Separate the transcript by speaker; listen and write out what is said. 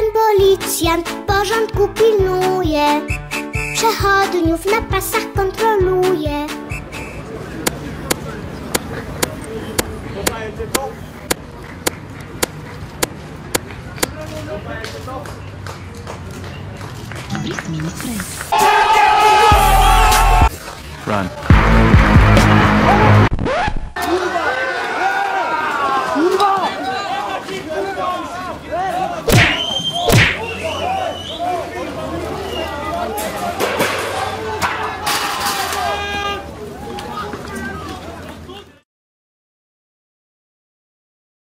Speaker 1: Pan policjant porządku pilnuje, przechodniów na pasach kontroluje.
Speaker 2: Run.